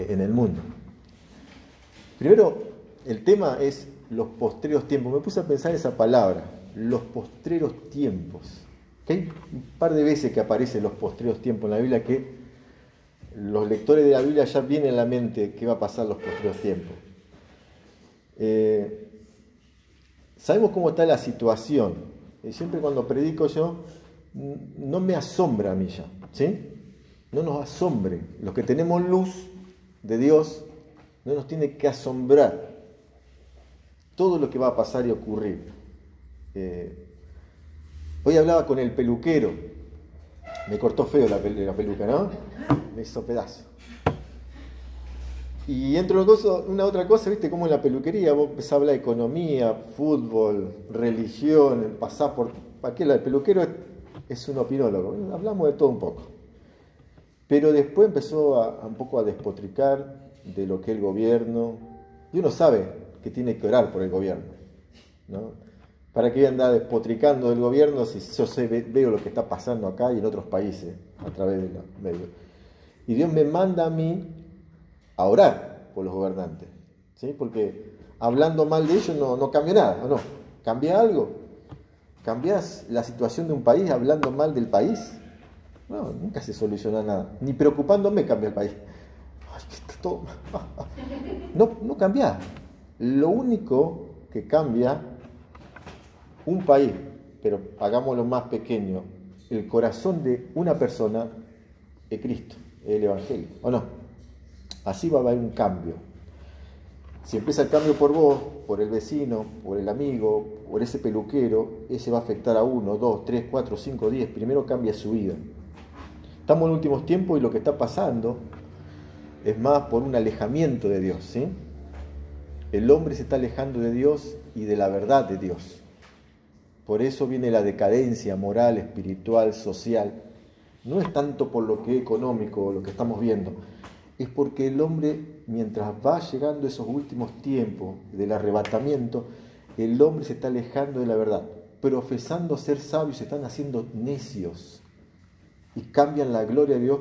en el mundo. Primero, el tema es los postreros tiempos. Me puse a pensar esa palabra, los postreros tiempos. Hay un par de veces que aparecen los postreros tiempos en la Biblia que los lectores de la Biblia ya vienen en la mente qué va a pasar los postreros tiempos. Eh, sabemos cómo está la situación. Y siempre cuando predico yo, no me asombra a mí ya. ¿sí? No nos asombre. Los que tenemos luz de Dios, no nos tiene que asombrar todo lo que va a pasar y ocurrir. Eh, hoy hablaba con el peluquero, me cortó feo la, peluca, ¿no? Me hizo pedazo. Y entro en una otra cosa, ¿viste? Como en la peluquería, vos empezás a hablar de economía, fútbol, religión, el pasaporte. ¿Para qué? El peluquero es un opinólogo. Hablamos de todo un poco. Pero después empezó a, un poco a despotricar de lo que el gobierno, y uno sabe que tiene que orar por el gobierno, ¿no? ¿Para qué andar despotricando del gobierno si yo sé, veo lo que está pasando acá y en otros países a través de los medios? Y Dios me manda a mí a orar por los gobernantes, ¿sí? Porque hablando mal de ellos no, no cambia nada, ¿o no? ¿Cambia algo? ¿Cambias la situación de un país hablando mal del país? No, nunca se soluciona nada. Ni preocupándome cambia el país. No, no cambia. Lo único que cambia un país, pero hagámoslo más pequeño, el corazón de una persona es Cristo, el Evangelio, ¿o no? Así va a haber un cambio. Si empieza el cambio por vos, por el vecino, por el amigo, por ese peluquero, ese va a afectar a uno, dos, tres, cuatro, cinco, diez. Primero cambia su vida. Estamos en últimos tiempos y lo que está pasando es más por un alejamiento de Dios. ¿sí? El hombre se está alejando de Dios y de la verdad de Dios. Por eso viene la decadencia moral, espiritual, social. No es tanto por lo que es económico, lo que estamos viendo, es porque el hombre, mientras va llegando esos últimos tiempos del arrebatamiento, el hombre se está alejando de la verdad, profesando ser sabios, se están haciendo necios y cambian la gloria de Dios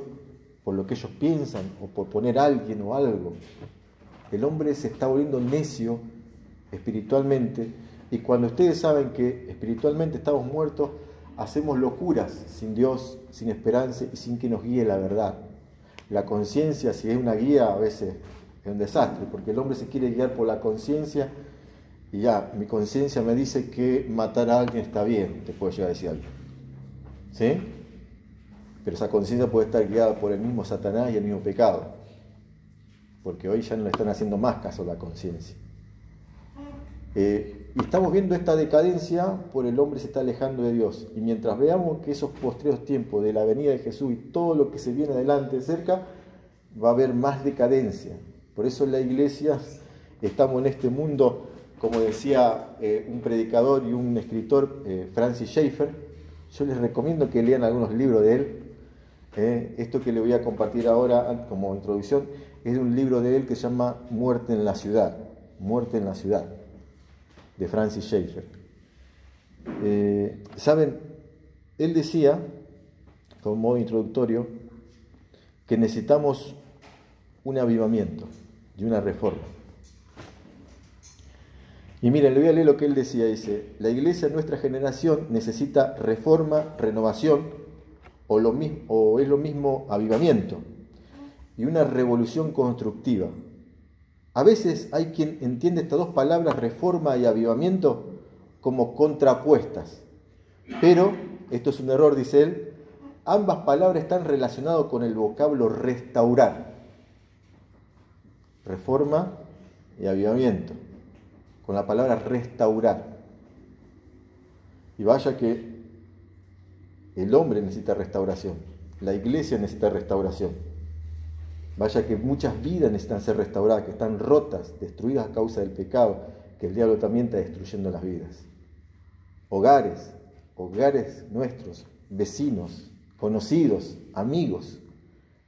por lo que ellos piensan o por poner a alguien o algo. El hombre se está volviendo necio espiritualmente y cuando ustedes saben que espiritualmente estamos muertos, hacemos locuras sin Dios, sin esperanza y sin que nos guíe la verdad. La conciencia, si es una guía, a veces es un desastre, porque el hombre se quiere guiar por la conciencia y ya, mi conciencia me dice que matar a alguien está bien, te puedo llegar a decir algo. ¿Sí? Pero esa conciencia puede estar guiada por el mismo Satanás y el mismo pecado. Porque hoy ya no le están haciendo más caso a la conciencia. Eh, y estamos viendo esta decadencia por el hombre se está alejando de Dios. Y mientras veamos que esos postreros tiempos de la venida de Jesús y todo lo que se viene adelante cerca, va a haber más decadencia. Por eso en la iglesia estamos en este mundo, como decía eh, un predicador y un escritor, eh, Francis Schaeffer. Yo les recomiendo que lean algunos libros de él, ¿eh? esto que le voy a compartir ahora como introducción es de un libro de él que se llama Muerte en la ciudad. Muerte en la ciudad, de Francis Schaeffer. Eh, Saben, él decía, como modo introductorio, que necesitamos un avivamiento y una reforma. Y miren, le voy a leer lo que él decía. Dice, la iglesia de nuestra generación necesita reforma, renovación o, es lo mismo avivamiento y una revolución constructiva. A veces hay quien entiende estas dos palabras, reforma y avivamiento, como contrapuestas. Pero, esto es un error, dice él, ambas palabras están relacionadas con el vocablo restaurar. Reforma y avivamiento, con la palabra restaurar. Y vaya que el hombre necesita restauración, la iglesia necesita restauración. Vaya que muchas vidas necesitan ser restauradas, que están rotas, destruidas a causa del pecado, que el diablo también está destruyendo las vidas. Hogares, hogares nuestros, vecinos, conocidos, amigos.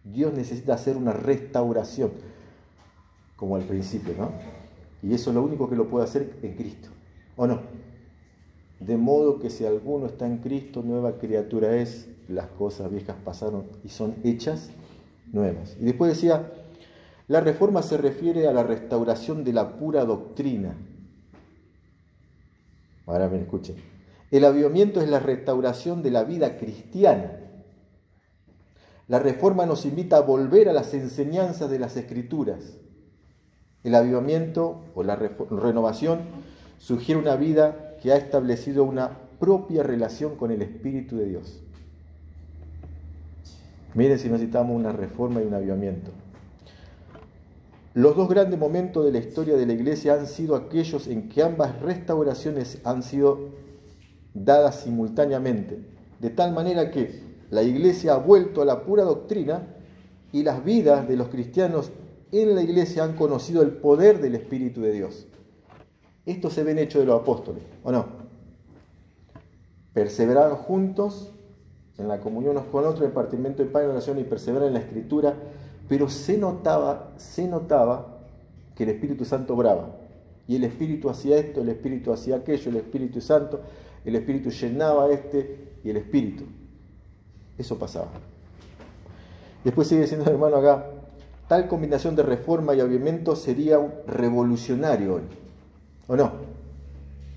Dios necesita hacer una restauración, como al principio, ¿no? Y eso es lo único que lo puede hacer en Cristo, ¿o no? De modo que si alguno está en Cristo, nueva criatura es, las cosas viejas pasaron y son hechas nuevas. Y después decía, La reforma se refiere a la restauración de la pura doctrina. Ahora me escuchen. El avivamiento es la restauración de la vida cristiana. La reforma nos invita a volver a las enseñanzas de las escrituras. El avivamiento o la renovación sugiere una vida que ha establecido una propia relación con el Espíritu de Dios. Miren si necesitamos una reforma y un avivamiento. Los dos grandes momentos de la historia de la iglesia han sido aquellos en que ambas restauraciones han sido dadas simultáneamente, de tal manera que la iglesia ha vuelto a la pura doctrina y las vidas de los cristianos en la iglesia han conocido el poder del Espíritu de Dios. Esto se ve en hecho de los apóstoles, ¿o no? Perseveraban juntos en la comunión unos con otros, en el partimiento de pan y oración y perseverar en la escritura, pero se notaba, se notaba que el Espíritu Santo obraba. Y el Espíritu hacía esto, el Espíritu hacía aquello, el Espíritu Santo, el Espíritu llenaba este y el Espíritu. Eso pasaba. Después sigue diciendo hermano acá, tal combinación de reforma y avivamiento sería revolucionario hoy, ¿o no?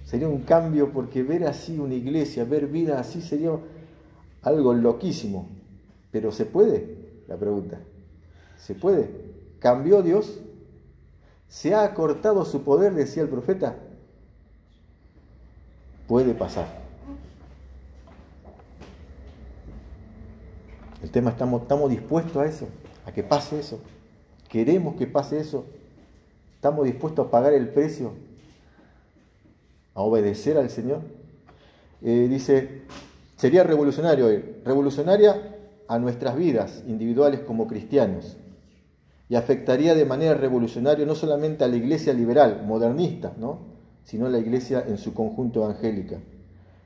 Sería un cambio porque ver así una iglesia, ver vida así sería algo loquísimo. Pero ¿se puede? La pregunta. ¿Se puede? ¿Cambió Dios? ¿Se ha acortado su poder? Decía el profeta. Puede pasar. El tema, ¿estamos, ¿estamos dispuestos a eso? ¿A que pase eso? ¿Queremos que pase eso? ¿Estamos dispuestos a pagar el precio? ¿A obedecer al Señor? Eh, dice, sería revolucionario, revolucionaria a nuestras vidas individuales como cristianos y afectaría de manera revolucionaria no solamente a la iglesia liberal, modernista, ¿no? sino a la iglesia en su conjunto evangélica.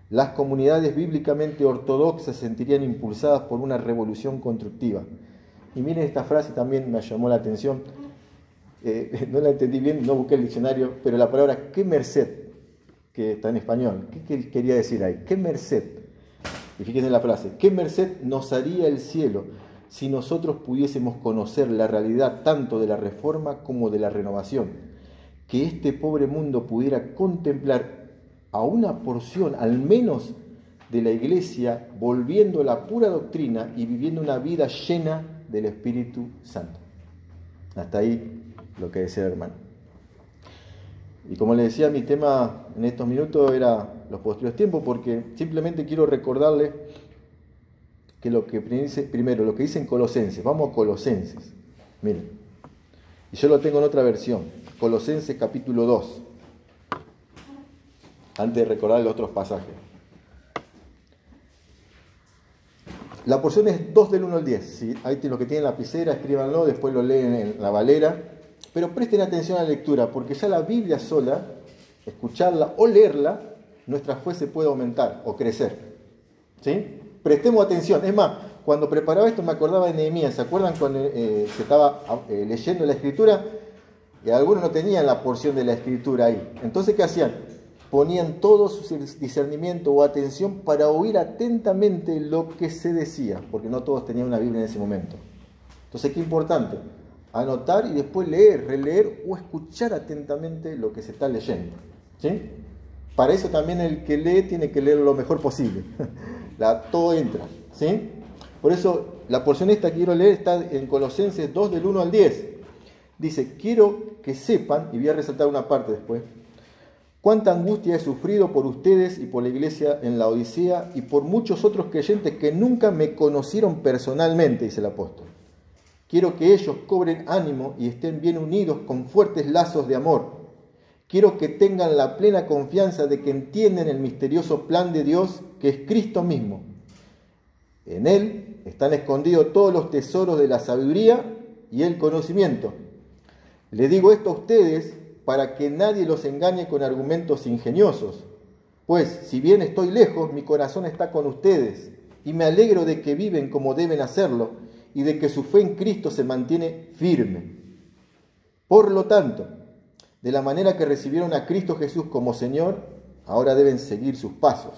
Las comunidades bíblicamente ortodoxas se sentirían impulsadas por una revolución constructiva. Y miren esta frase también me llamó la atención. Eh, no la entendí bien, no busqué el diccionario, pero la palabra qué merced, que está en español, ¿qué quería decir ahí? ¿Qué merced? Y fíjense en la frase, ¿qué merced nos haría el cielo si nosotros pudiésemos conocer la realidad tanto de la reforma como de la renovación? Que este pobre mundo pudiera contemplar a una porción, al menos, de la iglesia, volviendo a la pura doctrina y viviendo una vida llena del Espíritu Santo. Hasta ahí lo que decía el hermano. Y como le decía, mi tema en estos minutos era los posteriores tiempos, porque simplemente quiero recordarle que lo que dice, primero, lo que dice en Colosenses, vamos a Colosenses, miren, y yo lo tengo en otra versión, Colosenses capítulo 2, antes de recordar los otros pasajes. La porción es 2 del 1 al 10. ¿sí? Ahí los que tienen lapicera, escríbanlo, después lo leen en la valera. Pero presten atención a la lectura, porque ya la Biblia sola, escucharla o leerla, nuestra fe se puede aumentar o crecer. ¿Sí? Prestemos atención. Es más, cuando preparaba esto me acordaba de Nehemías. ¿Se acuerdan cuando eh, se estaba eh, leyendo la escritura? Y algunos no tenían la porción de la escritura ahí. Entonces, ¿qué hacían? Ponían todo su discernimiento o atención para oír atentamente lo que se decía, porque no todos tenían una Biblia en ese momento. Entonces, qué importante anotar y después leer, releer o escuchar atentamente lo que se está leyendo. ¿sí? Para eso también el que lee tiene que leer lo mejor posible. Todo entra. ¿sí? Por eso la porción esta que quiero leer está en Colosenses 2 del 1 al 10. Dice, quiero que sepan, y voy a resaltar una parte después, cuánta angustia he sufrido por ustedes y por la iglesia en la Odisea y por muchos otros creyentes que nunca me conocieron personalmente, dice el apóstol. Quiero que ellos cobren ánimo y estén bien unidos con fuertes lazos de amor. Quiero que tengan la plena confianza de que entienden el misterioso plan de Dios que es Cristo mismo. En Él están escondidos todos los tesoros de la sabiduría y el conocimiento. Le digo esto a ustedes para que nadie los engañe con argumentos ingeniosos. Pues si bien estoy lejos, mi corazón está con ustedes y me alegro de que viven como deben hacerlo y de que su fe en Cristo se mantiene firme. Por lo tanto, de la manera que recibieron a Cristo Jesús como Señor, ahora deben seguir sus pasos.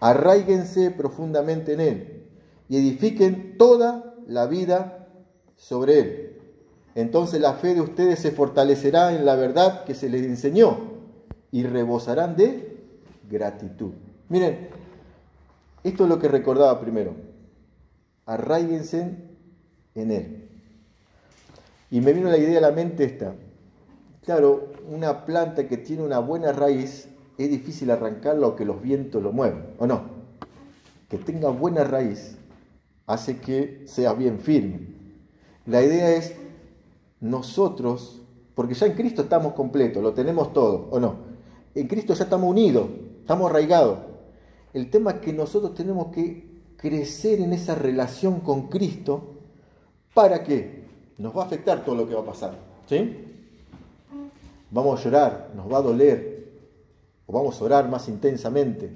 Arraíguense profundamente en Él y edifiquen toda la vida sobre Él. Entonces la fe de ustedes se fortalecerá en la verdad que se les enseñó y rebosarán de gratitud. Miren, esto es lo que recordaba primero. Arraíguense en Él. Y me vino la idea a la mente esta. Claro, una planta que tiene una buena raíz es difícil arrancarla o que los vientos lo muevan, ¿o no? Que tenga buena raíz hace que sea bien firme. La idea es nosotros, porque ya en Cristo estamos completos, lo tenemos todo, ¿o no? En Cristo ya estamos unidos, estamos arraigados. El tema es que nosotros tenemos que crecer en esa relación con Cristo para que nos va a afectar todo lo que va a pasar. ¿Sí? Vamos a llorar, nos va a doler, o vamos a orar más intensamente.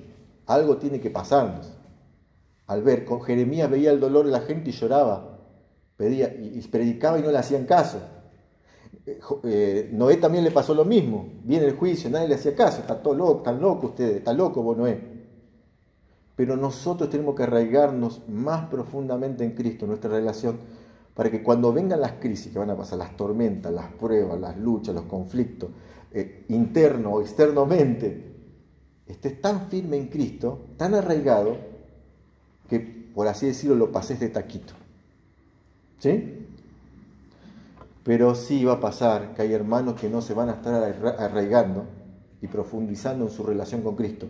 Algo tiene que pasarnos. Al ver, con Jeremías veía el dolor de la gente y lloraba, pedía y predicaba y no le hacían caso. Eh, eh, Noé también le pasó lo mismo. Viene el juicio, nadie le hacía caso. Está todo loco, están locos ustedes, está loco vos, Noé. Pero nosotros tenemos que arraigarnos más profundamente en Cristo, nuestra relación, para que cuando vengan las crisis que van a pasar, las tormentas, las pruebas, las luchas, los conflictos, eh, interno o externamente, estés tan firme en Cristo, tan arraigado, que por así decirlo lo pases de taquito. ¿Sí? Pero sí va a pasar que hay hermanos que no se van a estar arraigando y profundizando en su relación con Cristo.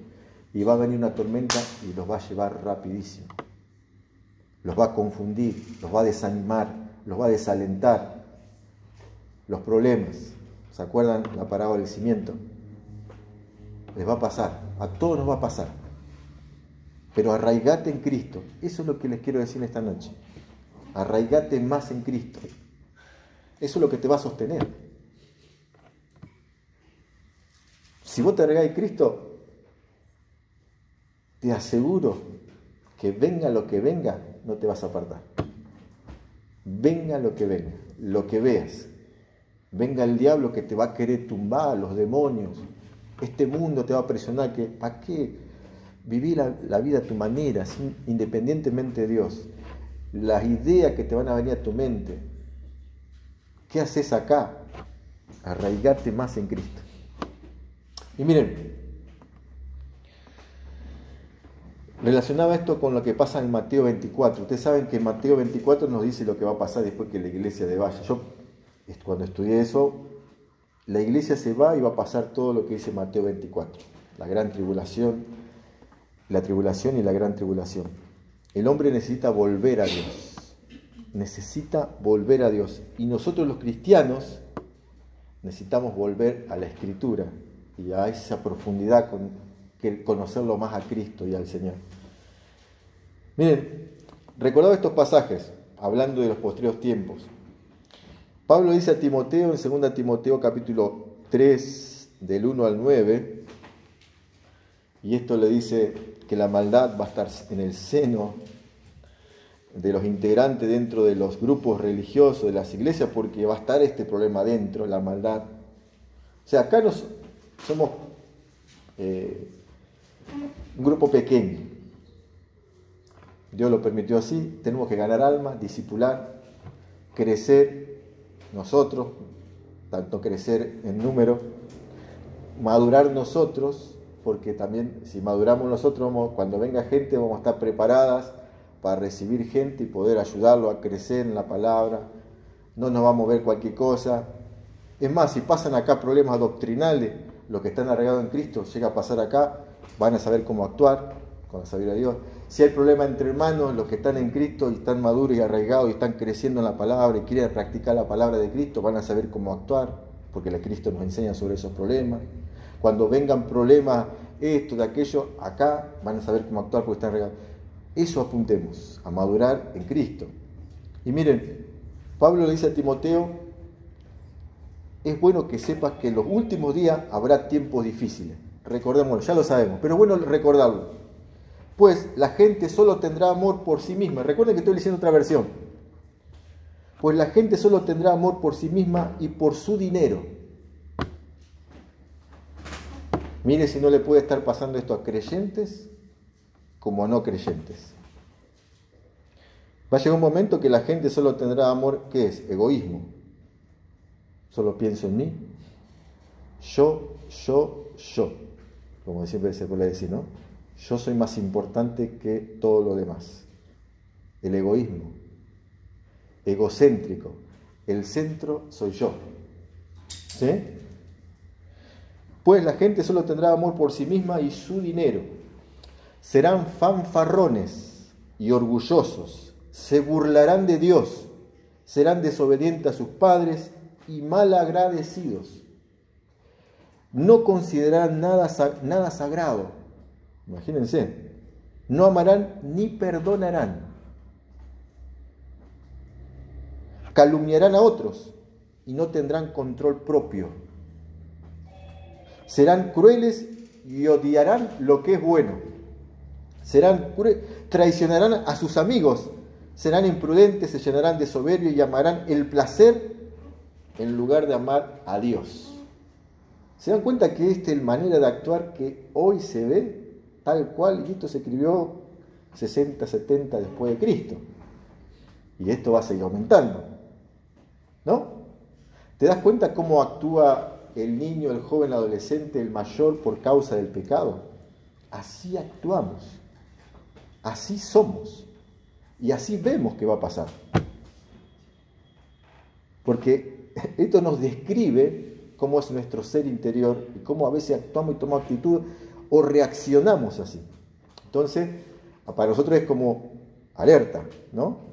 Y va a venir una tormenta y los va a llevar rapidísimo. Los va a confundir, los va a desanimar, los va a desalentar. Los problemas, ¿se acuerdan la parábola del cimiento? Les va a pasar, a todos nos va a pasar. Pero arraigate en Cristo. Eso es lo que les quiero decir esta noche. Arraigate más en Cristo. Eso es lo que te va a sostener. Si vos te regáis Cristo, te aseguro que venga lo que venga, no te vas a apartar. Venga lo que venga, lo que veas. Venga el diablo que te va a querer tumbar, los demonios. Este mundo te va a presionar que, ¿para qué vivir la, la vida a tu manera, independientemente de Dios? Las ideas que te van a venir a tu mente, ¿Qué haces acá? Arraigarte más en Cristo. Y miren, relacionaba esto con lo que pasa en Mateo 24. Ustedes saben que Mateo 24 nos dice lo que va a pasar después que la iglesia de vaya. Yo, cuando estudié eso, la iglesia se va y va a pasar todo lo que dice Mateo 24. La gran tribulación, la tribulación y la gran tribulación. El hombre necesita volver a Dios necesita volver a Dios. Y nosotros los cristianos necesitamos volver a la escritura y a esa profundidad con conocerlo más a Cristo y al Señor. Miren, recordado estos pasajes, hablando de los posteriores tiempos, Pablo dice a Timoteo en 2 Timoteo capítulo 3 del 1 al 9, y esto le dice que la maldad va a estar en el seno de los integrantes dentro de los grupos religiosos, de las iglesias, porque va a estar este problema dentro, la maldad. O sea, acá nos, somos eh, un grupo pequeño. Dios lo permitió así, tenemos que ganar alma, disipular, crecer nosotros, tanto crecer en número, madurar nosotros, porque también si maduramos nosotros, cuando venga gente vamos a estar preparadas para recibir gente y poder ayudarlo a crecer en la palabra. No nos va a mover cualquier cosa. Es más, si pasan acá problemas doctrinales, los que están arraigados en Cristo, llega a pasar acá, van a saber cómo actuar con la sabiduría de Dios. Si hay problema entre hermanos, los que están en Cristo y están maduros y arraigados y están creciendo en la palabra y quieren practicar la palabra de Cristo, van a saber cómo actuar, porque el Cristo nos enseña sobre esos problemas. Cuando vengan problemas, esto, de aquello, acá van a saber cómo actuar porque están arraigados. Eso apuntemos, a madurar en Cristo. Y miren, Pablo le dice a Timoteo, es bueno que sepas que en los últimos días habrá tiempos difíciles. Recordémoslo, ya lo sabemos, pero bueno recordarlo. Pues la gente solo tendrá amor por sí misma. Recuerden que estoy diciendo otra versión. Pues la gente solo tendrá amor por sí misma y por su dinero. Mire si no le puede estar pasando esto a creyentes como no creyentes. Va a llegar un momento que la gente solo tendrá amor, ¿qué es? Egoísmo. solo pienso en mí. Yo, yo, yo, como siempre se puede decir, ¿no? Yo soy más importante que todo lo demás. El egoísmo, egocéntrico. El centro soy yo. ¿Sí? Pues la gente solo tendrá amor por sí misma y su dinero. Serán fanfarrones y orgullosos. Se burlarán de Dios. Serán desobedientes a sus padres y malagradecidos. No considerarán nada, nada sagrado. Imagínense. No amarán ni perdonarán. Calumniarán a otros y no tendrán control propio. Serán crueles y odiarán lo que es bueno. Serán traicionarán a sus amigos, serán imprudentes, se llenarán de soberbia y llamarán el placer en lugar de amar a Dios. ¿Se dan cuenta que esta es manera de actuar que hoy se ve tal cual? Y esto se escribió 60, 70 después de Cristo. Y esto va a seguir aumentando. ¿No? ¿Te das cuenta cómo actúa el niño, el joven, el adolescente, el mayor por causa del pecado? Así actuamos. Así somos. Y así vemos que va a pasar. Porque esto nos describe cómo es nuestro ser interior y cómo a veces actuamos y tomamos actitud o reaccionamos así. Entonces, para nosotros es como alerta, ¿no?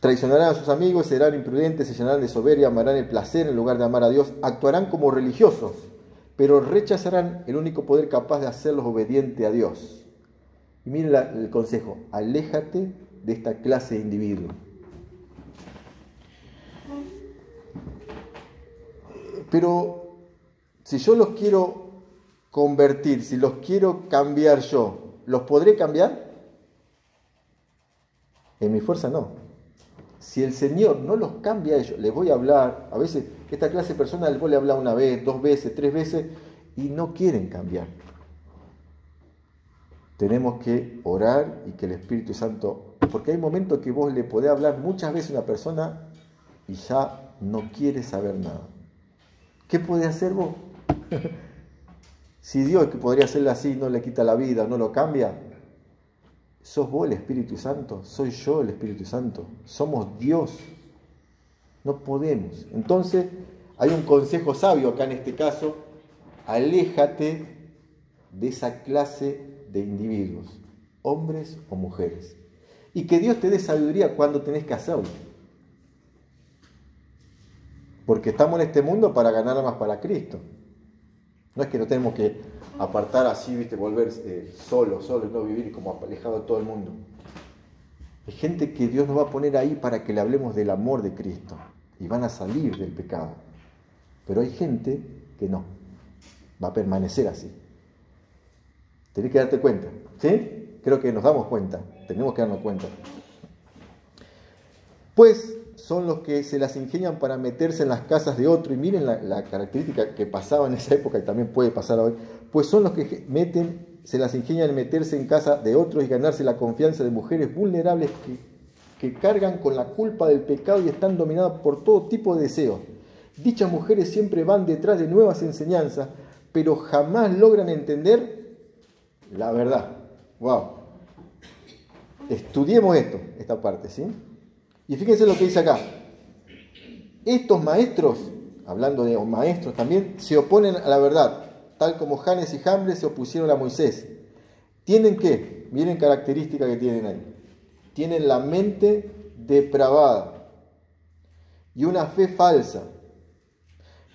Traicionarán a sus amigos, serán imprudentes, se llenarán de soberbia, amarán el placer en lugar de amar a Dios, actuarán como religiosos, pero rechazarán el único poder capaz de hacerlos obedientes a Dios. Y miren el consejo, aléjate de esta clase de individuos. Pero si yo los quiero convertir, si los quiero cambiar yo, ¿los podré cambiar? En mi fuerza no. Si el Señor no los cambia a ellos, les voy a hablar, a veces esta clase de personas les voy a una vez, dos veces, tres veces, y no quieren cambiar. Tenemos que orar y que el Espíritu Santo, porque hay momentos que vos le podés hablar muchas veces a una persona y ya no quiere saber nada. ¿Qué puede hacer vos? si Dios que podría hacerle así no le quita la vida, no lo cambia, ¿Sos vos el Espíritu Santo? ¿Soy yo el Espíritu Santo? ¿Somos Dios? No podemos. Entonces, hay un consejo sabio acá en este caso. Aléjate de esa clase de individuos, hombres o mujeres. Y que Dios te dé sabiduría cuando tenés que hacerlo. Porque estamos en este mundo para ganar más para Cristo. No es que no tenemos que apartar así, viste, volver eh, solo, solo no vivir como alejado de todo el mundo. Hay gente que Dios nos va a poner ahí para que le hablemos del amor de Cristo y van a salir del pecado. Pero hay gente que no, va a permanecer así. Tenés que darte cuenta, ¿sí? Creo que nos damos cuenta, tenemos que darnos cuenta. Pues son los que se las ingenian para meterse en las casas de otro, y miren la, característica que pasaba en esa época y también puede pasar hoy, pues son los que meten, se las ingenian en meterse en casa de otros y ganarse la confianza de mujeres vulnerables que, cargan con la culpa del pecado y están dominadas por todo tipo de deseos. Dichas mujeres siempre van detrás de nuevas enseñanzas, pero jamás logran entender la verdad. ¡Wow! Estudiemos esto, esta parte, ¿sí? Y fíjense lo que dice acá. Estos maestros, hablando de maestros también, se oponen a la verdad tal como Janes y Jambres se opusieron a Moisés. ¿Tienen qué? Miren características que tienen ahí. Tienen la mente depravada y una fe falsa,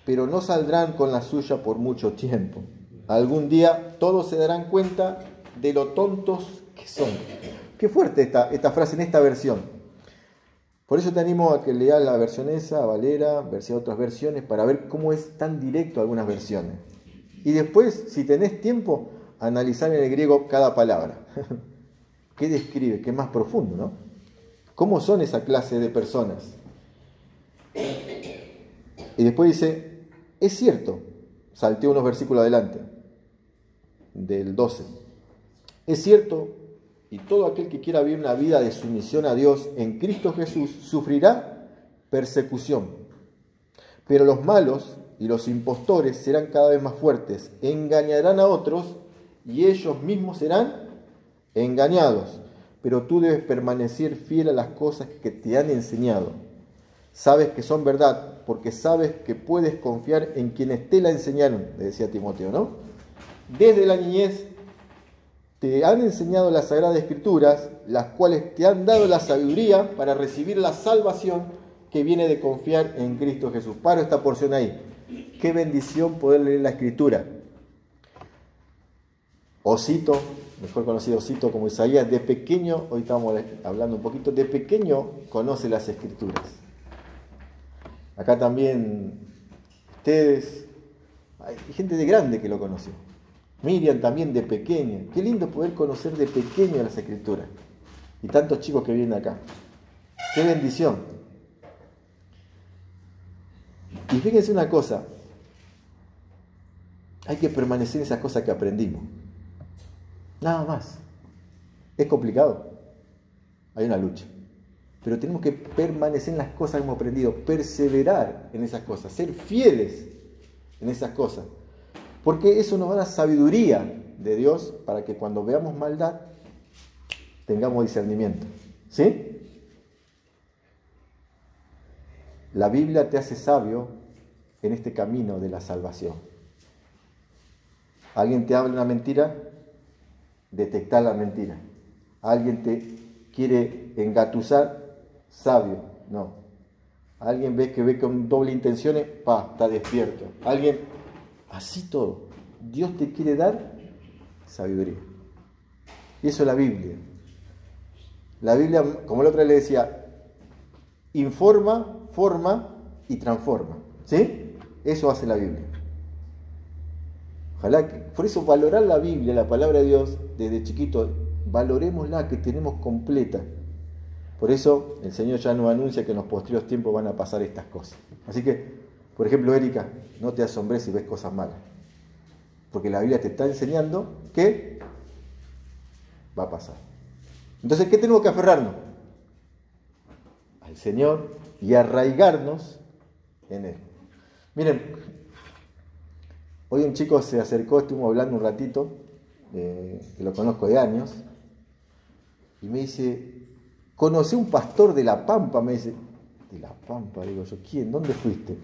pero no saldrán con la suya por mucho tiempo. Algún día todos se darán cuenta de lo tontos que son. Qué fuerte esta, esta frase en esta versión. Por eso te animo a que leas la versión esa, a Valera, versión otras versiones, para ver cómo es tan directo algunas versiones. Y después, si tenés tiempo, analizar en el griego cada palabra. ¿Qué describe? ¿Qué más profundo, no? ¿Cómo son esa clase de personas? Y después dice, es cierto, salté unos versículos adelante, del 12. Es cierto, y todo aquel que quiera vivir una vida de sumisión a Dios en Cristo Jesús sufrirá persecución. Pero los malos y los impostores serán cada vez más fuertes, engañarán a otros y ellos mismos serán engañados. Pero tú debes permanecer fiel a las cosas que te han enseñado. Sabes que son verdad porque sabes que puedes confiar en quienes te la enseñaron, le decía Timoteo, ¿no? Desde la niñez te han enseñado las sagradas escrituras, las cuales te han dado la sabiduría para recibir la salvación que viene de confiar en Cristo Jesús. Paro esta porción ahí. Qué bendición poder leer la escritura. Osito, mejor conocido Osito como Isaías, de pequeño, hoy estamos hablando un poquito, de pequeño conoce las escrituras. Acá también ustedes, hay gente de grande que lo conoció. Miriam también de pequeña. Qué lindo poder conocer de pequeño las escrituras. Y tantos chicos que vienen acá. Qué bendición. Y fíjense una cosa. Hay que permanecer en esas cosas que aprendimos. Nada más. Es complicado. Hay una lucha. Pero tenemos que permanecer en las cosas que hemos aprendido, perseverar en esas cosas, ser fieles en esas cosas. Porque eso nos va a dar sabiduría de Dios para que cuando veamos maldad tengamos discernimiento. ¿Sí? La Biblia te hace sabio en este camino de la salvación. Alguien te habla una mentira, detectar la mentira. Alguien te quiere engatusar, sabio. No. Alguien ve que ve con doble intenciones, pa, está despierto. Alguien Así todo. Dios te quiere dar sabiduría. Y eso es la Biblia. La Biblia, como la otra le decía, informa, forma y transforma. ¿Sí? Eso hace la Biblia. Ojalá que, por eso valorar la Biblia, la palabra de Dios, desde chiquito, valoremosla que tenemos completa. Por eso el Señor ya nos anuncia que en los posteriores tiempos van a pasar estas cosas. Así que por ejemplo, Erika, no te asombres si ves cosas malas. Porque la Biblia te está enseñando que va a pasar. Entonces, ¿qué tenemos que aferrarnos? Al Señor y arraigarnos en Él. Miren, hoy un chico se acercó, estuvimos hablando un ratito, eh, que lo conozco de años, y me dice, conocí un pastor de La Pampa, me dice, de La Pampa, digo yo, ¿quién? ¿Dónde fuiste?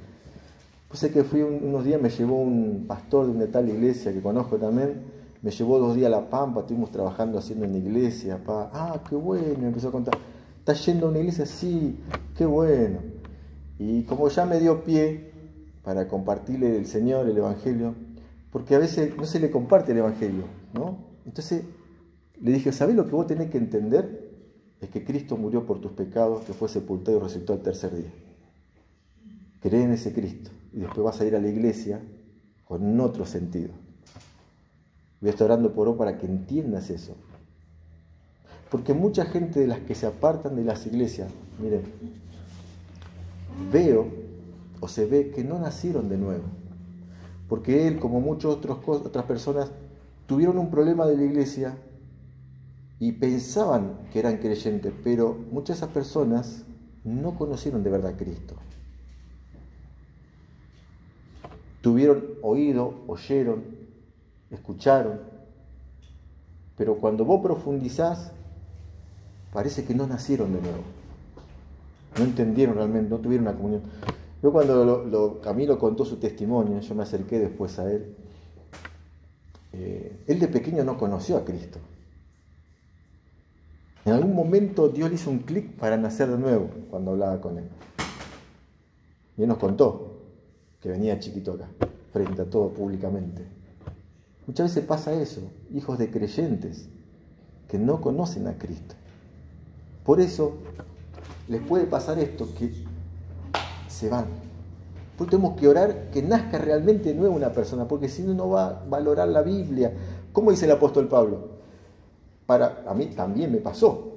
Pues sé que fui unos días, me llevó un pastor de una tal iglesia que conozco también, me llevó dos días a La Pampa, estuvimos trabajando haciendo en la iglesia, ah, qué bueno, me empezó a contar, ¿estás yendo a una iglesia? Sí, qué bueno. Y como ya me dio pie para compartirle el Señor, el Evangelio, porque a veces no se le comparte el Evangelio, ¿no? Entonces le dije, ¿sabes lo que vos tenés que entender? Es que Cristo murió por tus pecados, que fue sepultado y resucitó al tercer día. Cree en ese Cristo y después vas a ir a la iglesia con otro sentido. Voy a estar orando por vos para que entiendas eso. Porque mucha gente de las que se apartan de las iglesias, miren, veo o se ve que no nacieron de nuevo. Porque él, como muchas otras personas, tuvieron un problema de la iglesia y pensaban que eran creyentes, pero muchas de esas personas no conocieron de verdad a Cristo. Tuvieron oído, oyeron, escucharon, pero cuando vos profundizás, parece que no nacieron de nuevo. No entendieron realmente, no tuvieron una comunión. Yo cuando lo, Camilo contó su testimonio, yo me acerqué después a él. Eh, él de pequeño no conoció a Cristo. En algún momento Dios le hizo un clic para nacer de nuevo cuando hablaba con él. Y él nos contó que venía chiquito acá, frente a todo públicamente. Muchas veces pasa eso, hijos de creyentes que no conocen a Cristo. Por eso les puede pasar esto, que se van. Pues tenemos que orar que nazca realmente nueva una persona, porque si no, no va a valorar la Biblia. ¿Cómo dice el apóstol Pablo? Para, a mí también me pasó.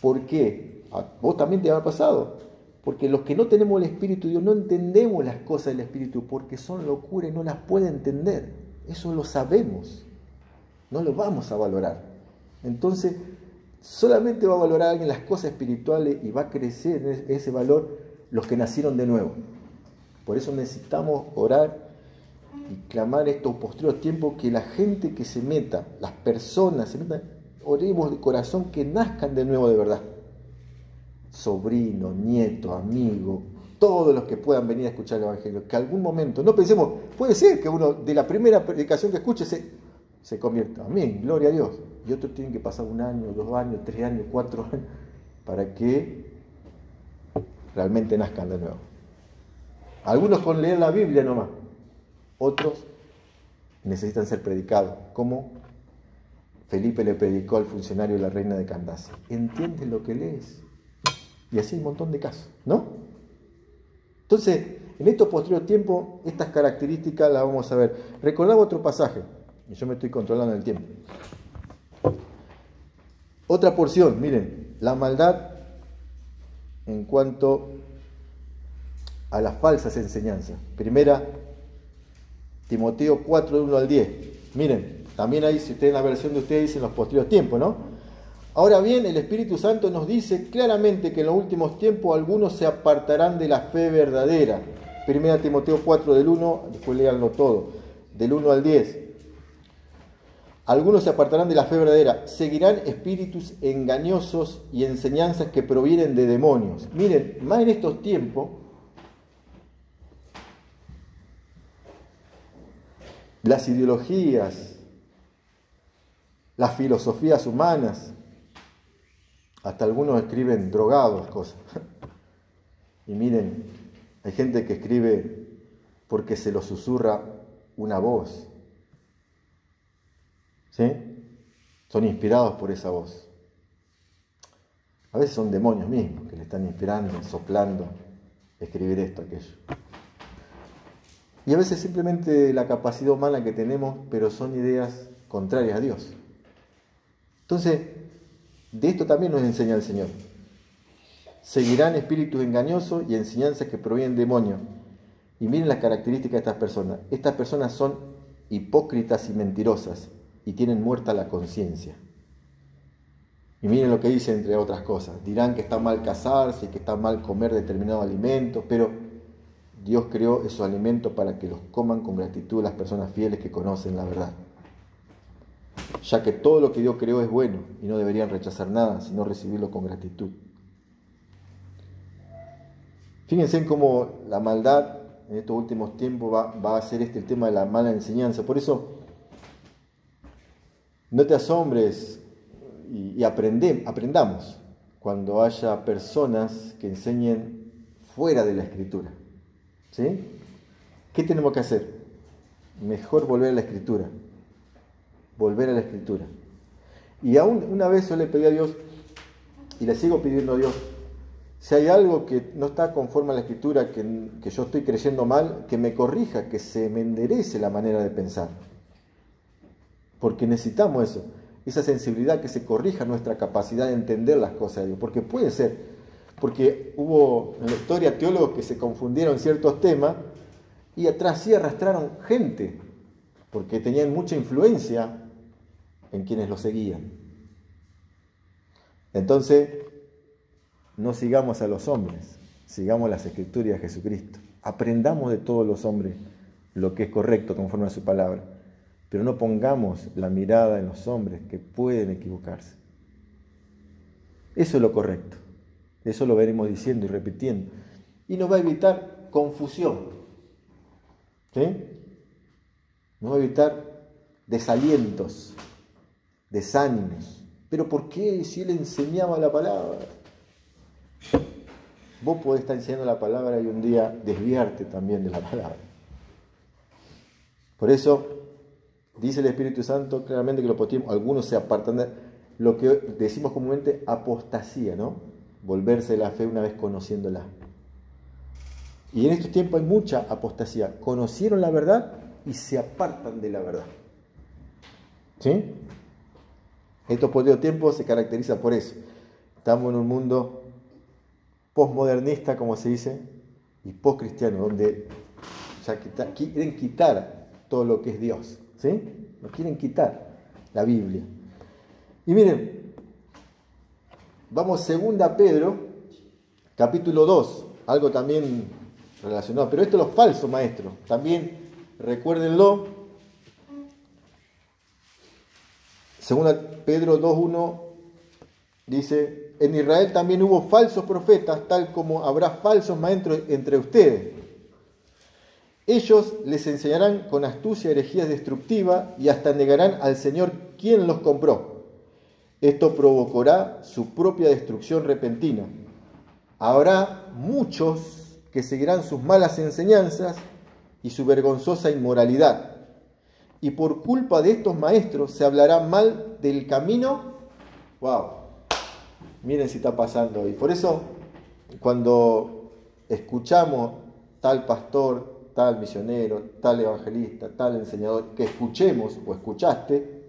¿Por qué? Vos también te ha pasado. Porque los que no tenemos el Espíritu de Dios no entendemos las cosas del Espíritu porque son locura y no las puede entender. Eso lo sabemos. No lo vamos a valorar. Entonces, solamente va a valorar alguien las cosas espirituales y va a crecer en ese valor los que nacieron de nuevo. Por eso necesitamos orar y clamar estos posteriores tiempos que la gente que se meta, las personas se metan, oremos de corazón que nazcan de nuevo de verdad. Sobrino, nieto, amigo, todos los que puedan venir a escuchar el Evangelio, que algún momento, no pensemos, puede ser que uno de la primera predicación que escuche se, se convierta. Amén, gloria a Dios. Y otros tienen que pasar un año, dos años, tres años, cuatro años, para que realmente nazcan de nuevo. Algunos con leer la Biblia nomás, otros necesitan ser predicados, como Felipe le predicó al funcionario de la reina de Candace. ¿Entiendes lo que lees? Y así un montón de casos, ¿no? Entonces, en estos posteriores tiempos, estas características las vamos a ver. Recordaba otro pasaje, y yo me estoy controlando el tiempo. Otra porción, miren, la maldad en cuanto a las falsas enseñanzas. Primera, Timoteo 4, de 1 al 10. Miren, también ahí, si ustedes en la versión de ustedes dicen los posteriores tiempos, ¿no? Ahora bien, el Espíritu Santo nos dice claramente que en los últimos tiempos algunos se apartarán de la fe verdadera. Primera Timoteo 4 del 1, después léanlo todo, del 1 al 10. Algunos se apartarán de la fe verdadera, seguirán espíritus engañosos y enseñanzas que provienen de demonios. Miren, más en estos tiempos, las ideologías, las filosofías humanas, hasta algunos escriben drogados cosas. Y miren, hay gente que escribe porque se lo susurra una voz. ¿Sí? Son inspirados por esa voz. A veces son demonios mismos que le están inspirando, soplando, escribir esto, aquello. Y a veces simplemente la capacidad humana que tenemos, pero son ideas contrarias a Dios. Entonces, de esto también nos enseña el Señor. Seguirán espíritus engañosos y enseñanzas que provienen de demonios. Y miren las características de estas personas. Estas personas son hipócritas y mentirosas y tienen muerta la conciencia. Y miren lo que dice entre otras cosas. Dirán que está mal casarse, y que está mal comer determinado alimento, pero Dios creó esos alimentos para que los coman con gratitud las personas fieles que conocen la verdad. Ya que todo lo que Dios creó es bueno y no deberían rechazar nada, sino recibirlo con gratitud. Fíjense en cómo la maldad en estos últimos tiempos va, a ser este el tema de la mala enseñanza. Por eso no te asombres y, aprendamos cuando haya personas que enseñen fuera de la escritura. ¿Sí? ¿Qué tenemos que hacer? Mejor volver a la escritura. Volver a la escritura. Y aún una vez yo le pedí a Dios, y le sigo pidiendo a Dios, si hay algo que no está conforme a la escritura, que, que yo estoy creyendo mal, que me corrija, que se me enderece la manera de pensar porque necesitamos eso, esa sensibilidad que se corrija nuestra capacidad de entender las cosas de Dios, porque puede ser, porque hubo en la historia teólogos que se confundieron ciertos temas y atrás sí arrastraron gente, porque tenían mucha influencia en quienes lo seguían. Entonces, no sigamos a los hombres, sigamos las escrituras de Jesucristo. Aprendamos de todos los hombres lo que es correcto conforme a su palabra. Pero no pongamos la mirada en los hombres que pueden equivocarse. Eso es lo correcto. Eso lo veremos diciendo y repitiendo. Y nos va a evitar confusión. ¿Sí? Nos va a evitar desalientos, desánimos. Pero ¿por qué si él enseñaba la palabra? Vos podés estar enseñando la palabra y un día desviarte también de la palabra. Por eso Dice el Espíritu Santo claramente que lo algunos se apartan de lo que decimos comúnmente apostasía, ¿no? Volverse de la fe una vez conociéndola. Y en estos tiempos hay mucha apostasía. Conocieron la verdad y se apartan de la verdad. ¿Sí? Estos posteriores tiempos se caracteriza por eso. Estamos en un mundo postmodernista, como se dice, y postcristiano, donde ya quieren quitar todo lo que es Dios. ¿Sí? Nos quieren quitar la Biblia. Y miren, vamos segunda Pedro, capítulo 2, algo también relacionado, pero esto es los falsos maestros, también recuérdenlo. Según Pedro 2.1 dice, en Israel también hubo falsos profetas, tal como habrá falsos maestros entre ustedes. Ellos les enseñarán con astucia herejías destructivas y hasta negarán al Señor quien los compró. Esto provocará su propia destrucción repentina. Habrá muchos que seguirán sus malas enseñanzas y su vergonzosa inmoralidad. Y por culpa de estos maestros se hablará mal del camino. ¡Wow! Miren si está pasando. Y por eso, cuando escuchamos tal pastor, tal misionero, tal evangelista, tal enseñador, que escuchemos o escuchaste,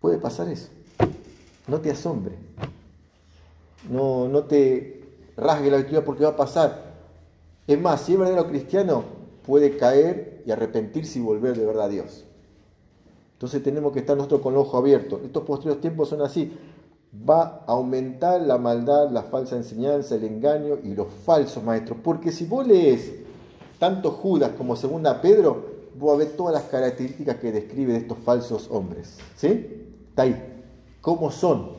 puede pasar eso. No te asombre. No, no te rasgue la victoria porque va a pasar. Es más, si es verdadero cristiano, puede caer y arrepentirse y volver de verdad a Dios. Entonces tenemos que estar nosotros con el ojo abierto. Estos posteriores tiempos son así. Va a aumentar la maldad, la falsa enseñanza, el engaño y los falsos maestros. Porque si vos lees tanto Judas como segunda Pedro, vos a ver todas las características que describe de estos falsos hombres. ¿Sí? Está ahí. ¿Cómo son?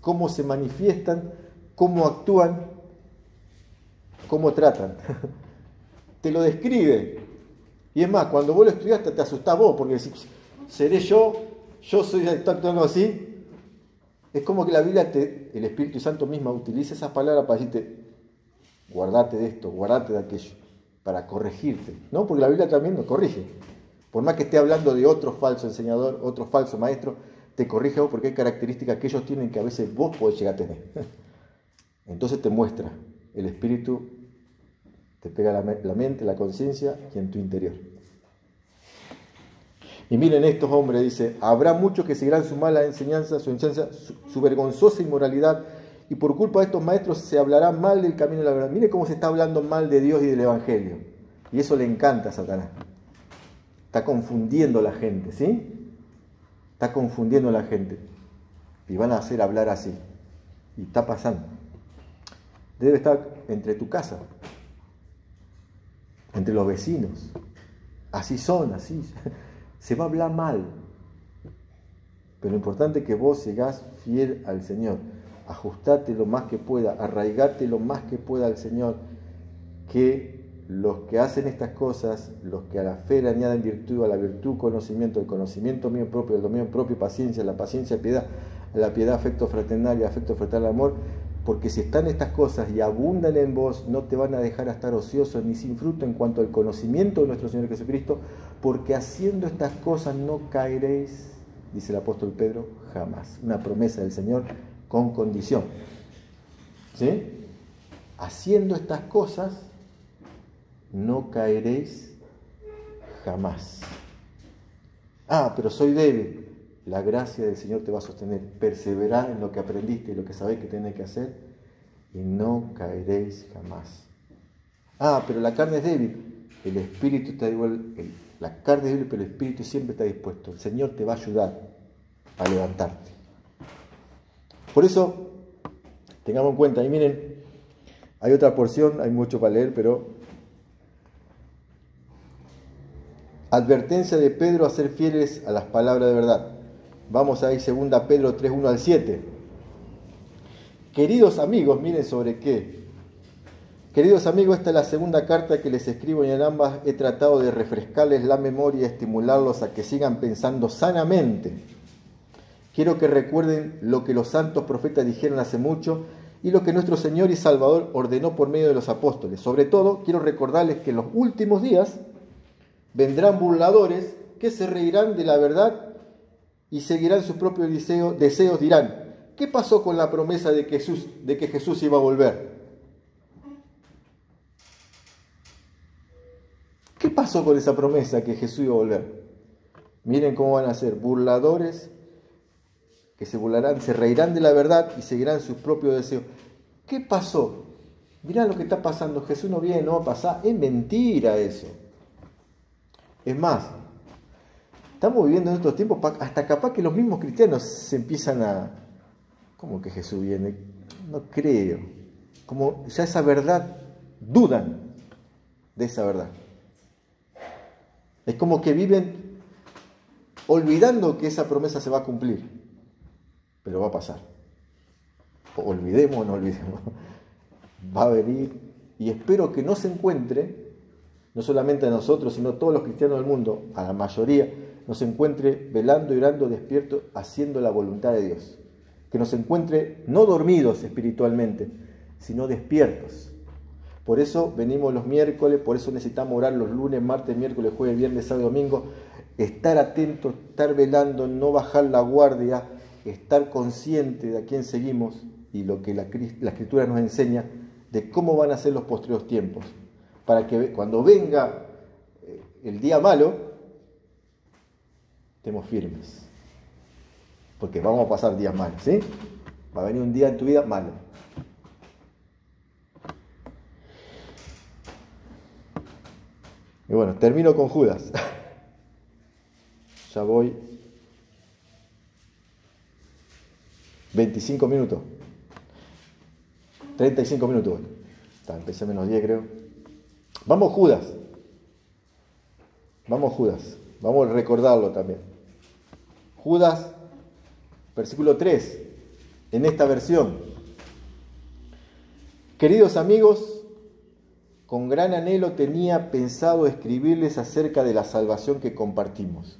¿Cómo se manifiestan? ¿Cómo actúan? ¿Cómo tratan? te lo describe. Y es más, cuando vos lo estudiaste te asustás vos, porque si seré yo, yo soy actuando así. Es como que la Biblia, te, el Espíritu Santo misma utiliza esas palabras para decirte, guardate de esto, guardate de aquello para corregirte, ¿no? Porque la Biblia también nos corrige. Por más que esté hablando de otro falso enseñador, otro falso maestro, te corrige vos porque hay características que ellos tienen que a veces vos podés llegar a tener. Entonces te muestra, el Espíritu te pega la, mente, la conciencia y en tu interior. Y miren estos hombres, dice, habrá muchos que seguirán su mala enseñanza, su enseñanza, su vergonzosa inmoralidad, y por culpa de estos maestros se hablará mal del camino de la verdad. Mire cómo se está hablando mal de Dios y del Evangelio. Y eso le encanta a Satanás. Está confundiendo a la gente, ¿sí? Está confundiendo a la gente. Y van a hacer hablar así. Y está pasando. Debe estar entre tu casa, entre los vecinos. Así son, así. Se va a hablar mal. Pero lo importante es que vos sigas fiel al Señor ajustate lo más que pueda, arraigate lo más que pueda al Señor, que los que hacen estas cosas, los que a la fe le añaden virtud, a la virtud conocimiento, el conocimiento mío propio, el dominio propio, paciencia, la paciencia, piedad, la piedad, afecto fraternal y afecto fraternal, amor, porque si están estas cosas y abundan en vos, no te van a dejar a estar ociosos ni sin fruto en cuanto al conocimiento de nuestro Señor Jesucristo, porque haciendo estas cosas no caeréis, dice el apóstol Pedro, jamás. Una promesa del Señor con condición. ¿Sí? Haciendo estas cosas, no caeréis jamás. Ah, pero soy débil. La gracia del Señor te va a sostener. Perseverar en lo que aprendiste y lo que sabéis que tenés que hacer y no caeréis jamás. Ah, pero la carne es débil. El espíritu está igual. La carne es débil, pero el espíritu siempre está dispuesto. El Señor te va a ayudar a levantarte. Por eso, tengamos en cuenta, y miren, hay otra porción, hay mucho para leer, pero advertencia de Pedro a ser fieles a las palabras de verdad. Vamos a ir segunda Pedro 3, 1 al 7. Queridos amigos, miren sobre qué. Queridos amigos, esta es la segunda carta que les escribo y en ambas he tratado de refrescarles la memoria estimularlos a que sigan pensando sanamente Quiero que recuerden lo que los santos profetas dijeron hace mucho y lo que nuestro Señor y Salvador ordenó por medio de los apóstoles. Sobre todo, quiero recordarles que en los últimos días vendrán burladores que se reirán de la verdad y seguirán sus propios deseos, dirán, ¿qué pasó con la promesa de Jesús, de que Jesús iba a volver? ¿Qué pasó con esa promesa que Jesús iba a volver? Miren cómo van a ser burladores que se burlarán, se reirán de la verdad y seguirán sus propios deseos. ¿Qué pasó? Mirá lo que está pasando, Jesús no viene, no va a pasar. Es mentira eso. Es más, estamos viviendo en estos tiempos, hasta capaz que los mismos cristianos se empiezan a... ¿Cómo que Jesús viene? No creo. como ya esa verdad, dudan de esa verdad. Es como que viven olvidando que esa promesa se va a cumplir, pero va a pasar. Olvidemos o no olvidemos, va a venir y espero que no se encuentre, no solamente a nosotros, sino a todos los cristianos del mundo, a la mayoría, nos encuentre velando y orando despierto, haciendo la voluntad de Dios. Que nos encuentre no dormidos espiritualmente, sino despiertos. Por eso venimos los miércoles, por eso necesitamos orar los lunes, martes, miércoles, jueves, viernes, sábado, domingo. Estar atentos, estar velando, no bajar la guardia, estar consciente de a quién seguimos y lo que la, la escritura nos enseña de cómo van a ser los posteriores tiempos. Para que cuando venga eh, el día malo, estemos firmes. Porque vamos a pasar días malos, ¿sí? Va a venir un día en tu vida malo. Y bueno, termino con Judas. ya voy 25 minutos. 35 minutos. Está, empecé menos 10 creo. Vamos Judas. Vamos Judas. Vamos a recordarlo también. Judas, versículo 3, en esta versión. Queridos amigos, con gran anhelo tenía pensado escribirles acerca de la salvación que compartimos.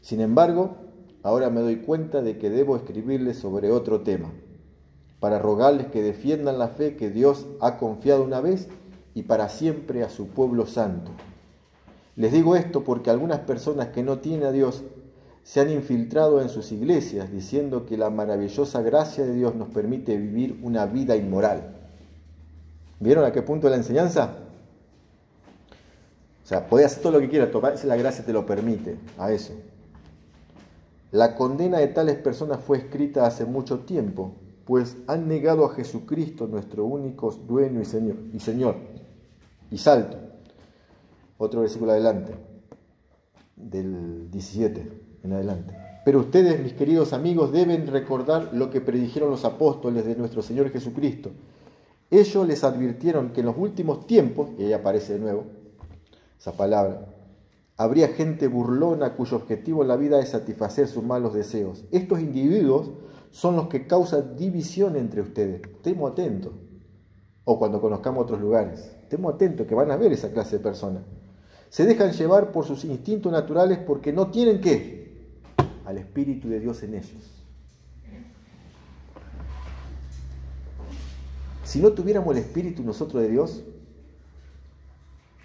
Sin embargo, ahora me doy cuenta de que debo escribirles sobre otro tema, para rogarles que defiendan la fe que Dios ha confiado una vez y para siempre a su pueblo santo. Les digo esto porque algunas personas que no tienen a Dios se han infiltrado en sus iglesias diciendo que la maravillosa gracia de Dios nos permite vivir una vida inmoral. ¿Vieron a qué punto la enseñanza? O sea, podés hacer todo lo que quieras, la gracia te lo permite, a eso. La condena de tales personas fue escrita hace mucho tiempo, pues han negado a Jesucristo, nuestro único dueño y Señor. Y, señor. y salto. Otro versículo adelante, del 17 en adelante. Pero ustedes, mis queridos amigos, deben recordar lo que predijeron los apóstoles de nuestro Señor Jesucristo. Ellos les advirtieron que en los últimos tiempos, y ahí aparece de nuevo esa palabra, habría gente burlona cuyo objetivo en la vida es satisfacer sus malos deseos. Estos individuos son los que causan división entre ustedes. Estemos atentos. O cuando conozcamos otros lugares. Estemos atentos que van a ver esa clase de personas. Se dejan llevar por sus instintos naturales porque no tienen que al Espíritu de Dios en ellos. Si no tuviéramos el Espíritu nosotros de Dios,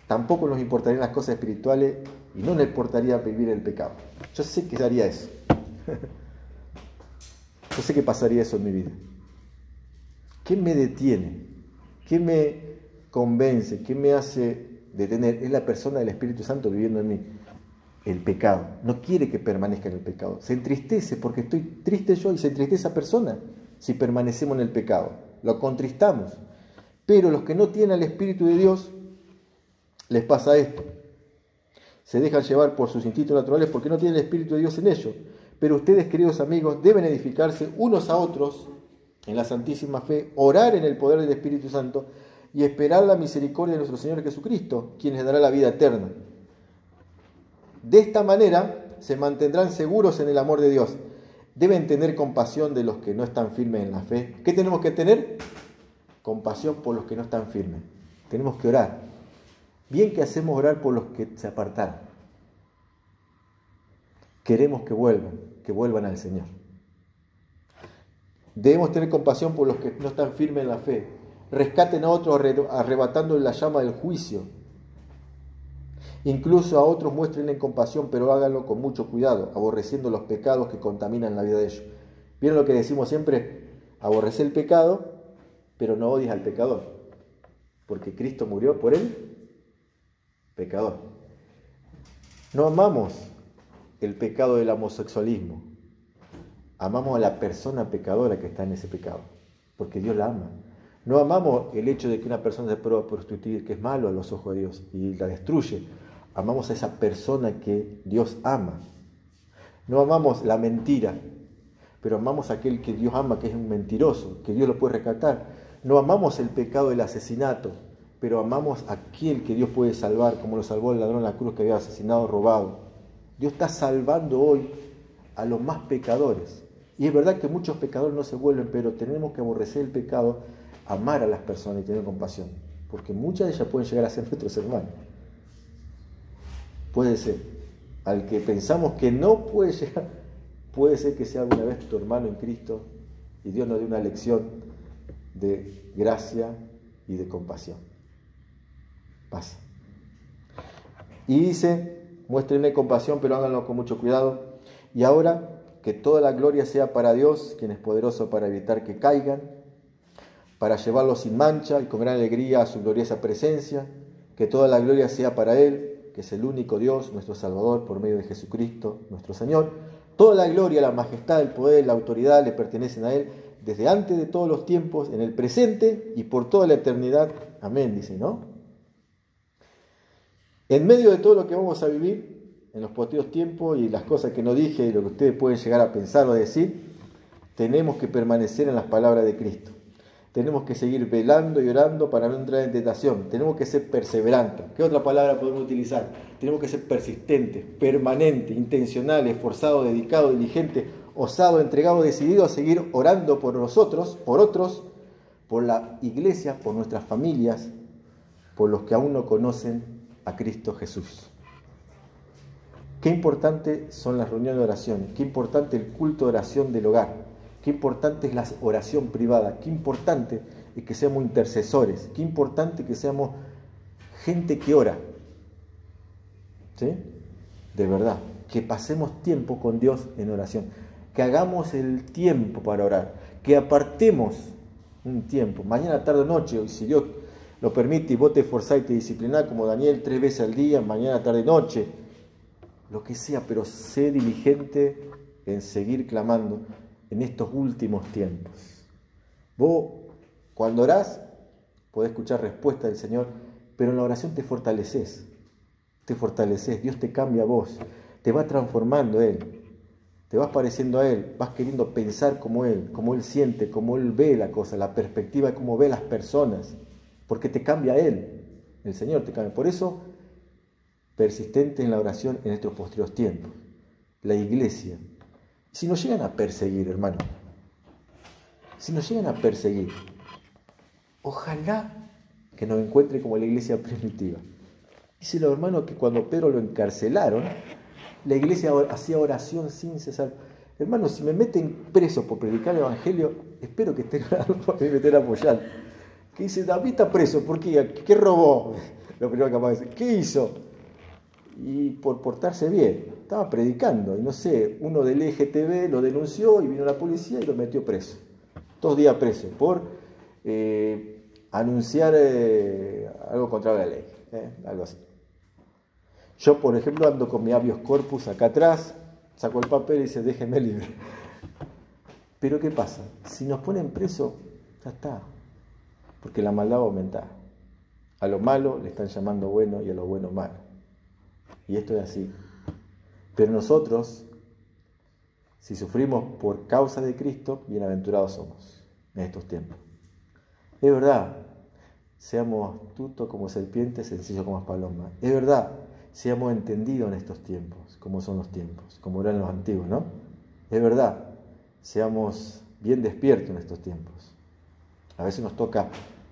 tampoco nos importarían las cosas espirituales y no nos importaría vivir el pecado. Yo sé que haría eso. Yo sé que pasaría eso en mi vida. ¿Qué me detiene? ¿Qué me convence? ¿Qué me hace detener? Es la persona del Espíritu Santo viviendo en mí el pecado, no quiere que permanezca en el pecado. Se entristece porque estoy triste yo y se entristece esa persona si permanecemos en el pecado. Lo contristamos. Pero los que no tienen el Espíritu de Dios, les pasa esto. Se dejan llevar por sus instintos naturales porque no tienen el Espíritu de Dios en ellos. Pero ustedes, queridos amigos, deben edificarse unos a otros en la santísima fe, orar en el poder del Espíritu Santo y esperar la misericordia de nuestro Señor Jesucristo, quien les dará la vida eterna. De esta manera se mantendrán seguros en el amor de Dios. Deben tener compasión de los que no están firmes en la fe. ¿Qué tenemos que tener? Compasión por los que no están firmes. Tenemos que orar. Bien que hacemos orar por los que se apartaron. Queremos que vuelvan, que vuelvan al Señor. Debemos tener compasión por los que no están firmes en la fe. Rescaten a otros arrebatando la llama del juicio Incluso a otros muéstrenle compasión, pero háganlo con mucho cuidado, aborreciendo los pecados que contaminan la vida de ellos. ¿Vieron lo que decimos siempre? Aborrece el pecado, pero no odies al pecador, porque Cristo murió por él, pecador. No amamos el pecado del homosexualismo, amamos a la persona pecadora que está en ese pecado, porque Dios la ama. No amamos el hecho de que una persona se pueda prostituir, que es malo a los ojos de Dios, y la destruye, amamos a esa persona que Dios ama. No amamos la mentira, pero amamos a aquel que Dios ama, que es un mentiroso, que Dios lo puede rescatar. no amamos el pecado del asesinato, pero amamos a aquel que Dios puede salvar, como lo salvó el ladrón en la cruz que había asesinado, robado. Dios está salvando hoy a los más pecadores. Y es verdad que muchos pecadores no se vuelven, pero tenemos que aborrecer el pecado, amar a las personas y tener compasión. Porque muchas de ellas pueden llegar a ser nuestros hermanos. Puede ser. Al que pensamos que no puede llegar, puede ser que sea alguna vez tu hermano en Cristo y Dios nos dé una lección de gracia y de compasión. Pasa. Y dice, muéstrenme compasión, pero háganlo con mucho cuidado. Y ahora que toda la gloria sea para Dios, quien es poderoso para evitar que caigan, para llevarlos sin mancha y con gran alegría a su gloriosa presencia, que toda la gloria sea para Él, que es el único Dios, nuestro Salvador, por medio de Jesucristo, nuestro Señor. Toda la gloria, la majestad, el poder, la autoridad le pertenecen a Él desde antes de todos los tiempos, en el presente y por toda la eternidad. Amén, dice, ¿no? En medio de todo lo que vamos a vivir, en los posteriores tiempos y las cosas que no dije y lo que ustedes pueden llegar a pensar o a decir, tenemos que permanecer en las palabras de Cristo. Tenemos que seguir velando y orando para no entrar en tentación. Tenemos que ser perseverantes. ¿Qué otra palabra podemos utilizar? Tenemos que ser persistentes, permanentes, intencionales, esforzados, dedicados, diligentes, osados, entregados, decididos a seguir orando por nosotros, por otros, por la iglesia, por nuestras familias, por los que aún no conocen a Cristo Jesús. Qué importante son las reuniones de oración, qué importante el culto de oración del hogar, qué importante es la oración privada, qué importante es que seamos intercesores, qué importante que seamos gente que ora. ¿Sí? De verdad, que pasemos tiempo con Dios en oración, que hagamos el tiempo para orar, que apartemos un tiempo, mañana, tarde, noche, y si Dios lo permite y vos te esforzás y te disciplinás como Daniel tres veces al día, mañana, tarde, noche lo que sea, pero sé diligente en seguir clamando en estos últimos tiempos. Vos, cuando orás, podés escuchar respuesta del Señor, pero en la oración te fortaleces, te fortaleces, Dios te cambia a vos, te va transformando Él, te vas pareciendo a Él, vas queriendo pensar como Él, como Él siente, como Él ve la cosa, la perspectiva cómo ve las personas, porque te cambia Él, el Señor te cambia. Por eso persistente en la oración en estos posteriores tiempos. La iglesia. Si nos llegan a perseguir, hermano, si nos llegan a perseguir, ojalá que nos encuentre como la iglesia primitiva. Dice los hermanos que cuando Pedro lo encarcelaron, la iglesia hacía oración sin cesar. Hermanos, si me meten preso por predicar el Evangelio, espero que estén orando para meter a apoyar. Que dice, David está preso, ¿por qué? ¿Qué robó? Lo primero que vamos a decir, ¿qué hizo? y por portarse bien. Estaba predicando y no sé, uno del EGTV lo denunció y vino la policía y lo metió preso. Dos días preso por eh, anunciar eh, algo contra la ley, eh, algo así. Yo, por ejemplo, ando con mi habeas corpus acá atrás, saco el papel y dice, déjenme libre. Pero ¿qué pasa? Si nos ponen preso, ya está. Porque la maldad va a aumentar. A lo malo le están llamando bueno y a lo bueno malo. Y esto es así. Pero nosotros, si sufrimos por causa de Cristo, bienaventurados somos en estos tiempos. Es verdad, seamos astutos como serpientes, sencillos como palomas. Es verdad, seamos entendidos en estos tiempos, como son los tiempos, como eran los antiguos, ¿no? Es verdad, seamos bien despiertos en estos tiempos. A veces nos toca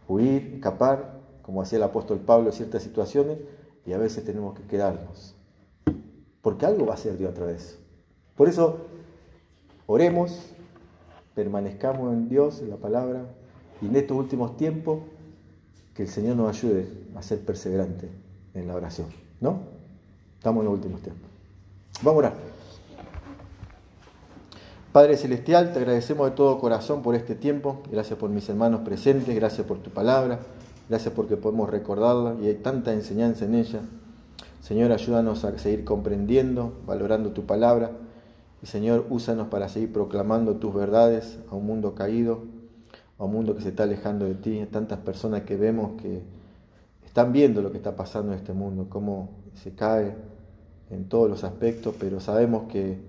huir, escapar, como hacía el apóstol Pablo en ciertas situaciones, y a veces tenemos que quedarnos. Porque algo va a ser Dios a través. Por eso, oremos, permanezcamos en Dios, en la palabra, y en estos últimos tiempos, que el Señor nos ayude a ser perseverante en la oración. ¿No? Estamos en los últimos tiempos. Vamos a orar. Padre Celestial, te agradecemos de todo corazón por este tiempo. Gracias por mis hermanos presentes, gracias por tu palabra. Gracias porque podemos recordarla y hay tanta enseñanza en ella. Señor, ayúdanos a seguir comprendiendo, valorando tu palabra. Y Señor, úsanos para seguir proclamando tus verdades a un mundo caído, a un mundo que se está alejando de ti. Tantas personas que vemos que están viendo lo que está pasando en este mundo, cómo se cae en todos los aspectos, pero sabemos que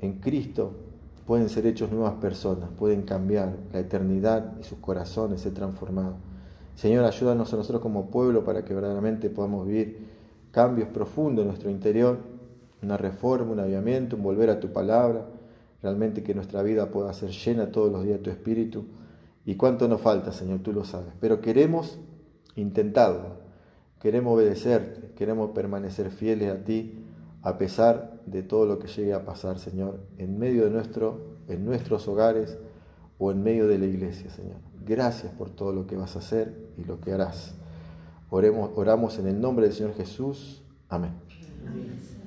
en Cristo pueden ser hechos nuevas personas, pueden cambiar la eternidad y sus corazones se transformados. Señor, ayúdanos a nosotros como pueblo para que verdaderamente podamos vivir cambios profundos en nuestro interior, una reforma, un avivamiento, un volver a tu palabra, realmente que nuestra vida pueda ser llena todos los días de tu espíritu. Y cuánto nos falta, Señor, tú lo sabes. Pero queremos intentarlo, queremos obedecerte, queremos permanecer fieles a ti a pesar de todo lo que llegue a pasar, Señor, en medio de nuestro, en nuestros hogares o en medio de la iglesia, Señor. Gracias por todo lo que vas a hacer y lo que harás. Oremos, oramos en el nombre del Señor Jesús. Amén. Amén.